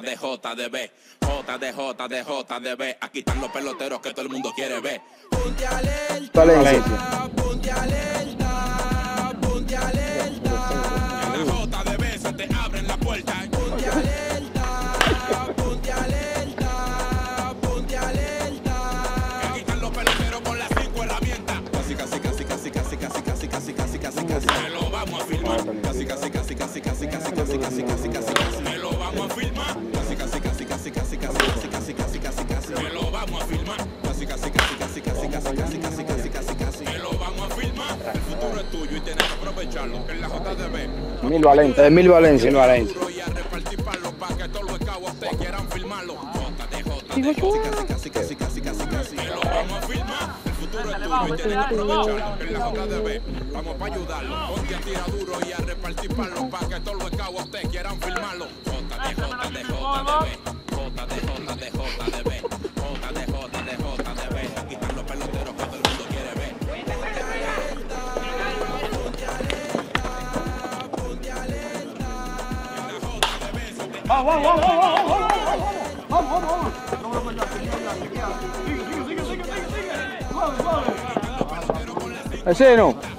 de J de B, J de J de J de B. Aquí están los peloteros que todo el mundo quiere ver. Ponte alerta, Valencia. ponte alerta, ponte alerta. En la J de B se te abren la puerta. Ponte alerta, ponte alerta, ponte alerta. Aquí están los peloteros con las cinco herramientas. Casi, casi, casi, casi, casi, casi, casi, casi, casi, casi, casi. Me lo vamos a filmar. Casi, casi, casi, casi, casi, casi, casi, casi, casi, casi, casi. Vamos a filmar. Casi, casi, casi, casi, casi, casi, casi, casi, casi, casi, casi. Me lo vamos a filmar. Casi, casi, casi, casi, casi, casi, casi, casi, casi, casi, casi. Me lo vamos a filmar. El futuro es tuyo y tienes que aprovecharlo. En la JDB. Mil Valencia, de Mil Valencia. Mil Valencia. Y a repartir palos para que todos los cabos te quieran filmarlo. JD, JD, casi, casi, casi, casi, casi. Me lo vamos a filmar. El futuro es tuyo y tienes que aprovecharlo. En la JDB. Vamos para ayudarlo. Ponte a tirar duro y a repartir palos para que todos los cabos te quieran filmarlo. Quiere ver. Vecino.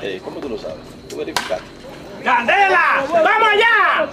Eh, ¿Cómo tú lo sabes? Tú verificaste. ¡Candela! ¡Vamos allá!